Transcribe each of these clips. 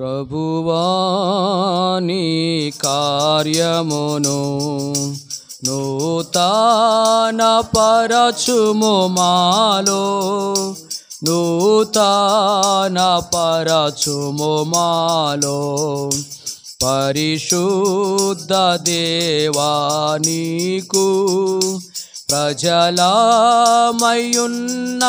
ప్రభువాని కార్యమును నూతన పరచుము మాలో నూతన పరచుము మాలో. పరిశుద్ధ దేవానీకు ప్రజలమయున్న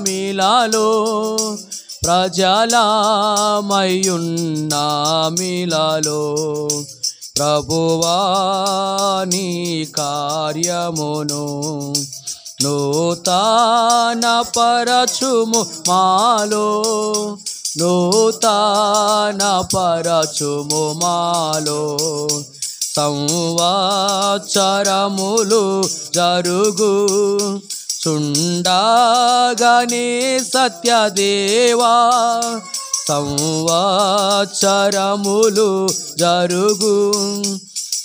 మిలాలో ప్రజలమయున్న మిలలో ప్రభువాని కార్యమును నూతన పరచుము మాలో నూతన పరచుము మాలో. సంవాచరములు జరుగు చుండగనే సత్యదేవా సంవాచరములు జరుగు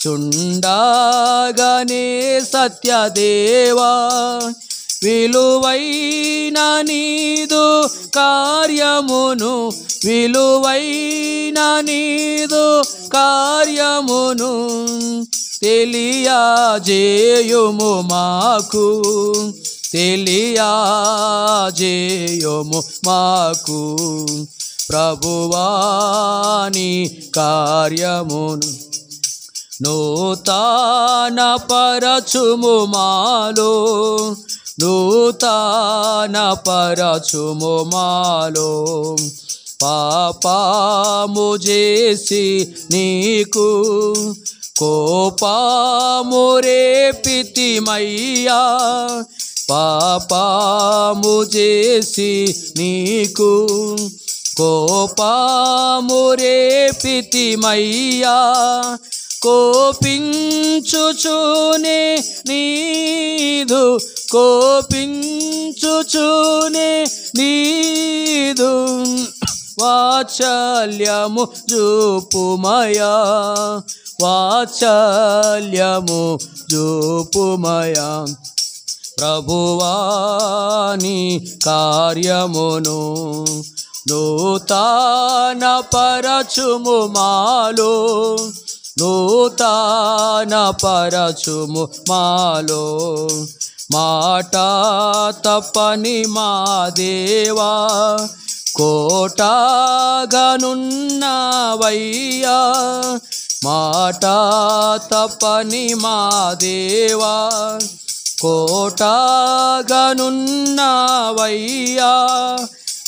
చుండగనే సత్యదేవా విలువైన నీదు కార్యమును విలువైన నీదు కార్యమును తెలియజేయుము మాకు. తెలియజేయము మాకు ప్రభువాని కార్యమును నూతన పరచుము మాలో నూతన పరచుము మాలో. పాపము చేసి నీకు కోపము రేపితిమయ్యా. పాపము చేసి నీకు కోపము రేపితిమయ్యా. కోపించుచునే నీదు కోపించుచునే నీదు వాత్సల్యము జూపుమయా. వాత్సల్యము జూపుమయా. ప్రభువాని కార్యమును నూతన పరచుము మాలో నూతన పరచుము మాలో. మాట తప్పని మా దేవా కోటగనున్నవయ్యా. మాట తప్పని మా దేవా కోటగనున్నవయ్యా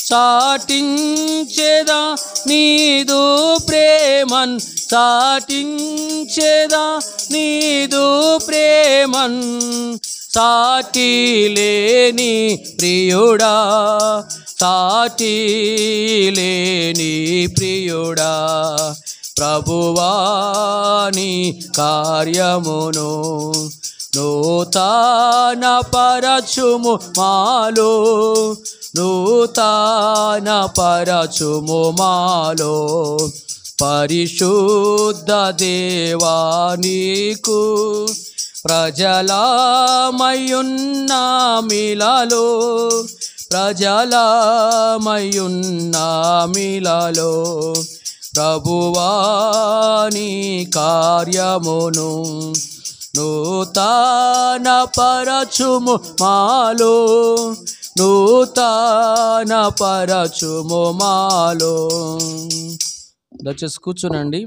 సాటించేదా నీదు ప్రేమన్ సాటించేదా నీదు ప్రేమన్ సాటి లేని ప్రియుడా సాటి లేని ప్రియుడా ప్రభువాని కార్యమును నూతన పరచుము మాలో నూతన పరచుము మాలో. పరిశుద్ధ దేవానీకు ప్రజలమయున్న మిలలో ప్రజలమయున్న మిలలో. ప్రభువాని కార్యమును నూతన పరచుము మాలో నూతన పరచుము మాలో. దయచేసి కూర్చునండి.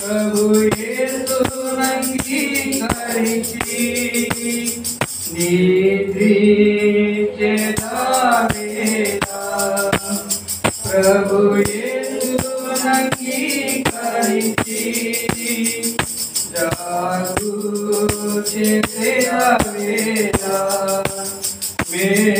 प्रभु ये सुनंगी करती प्रभु ये सुनंगी करती जागू मेरे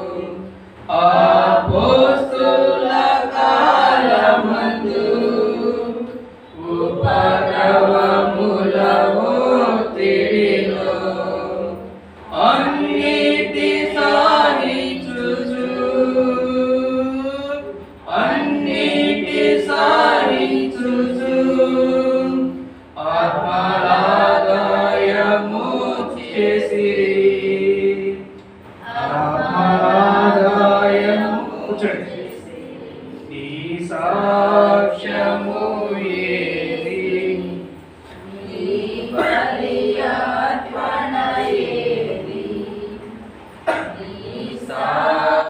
church. Peace out, Shamu.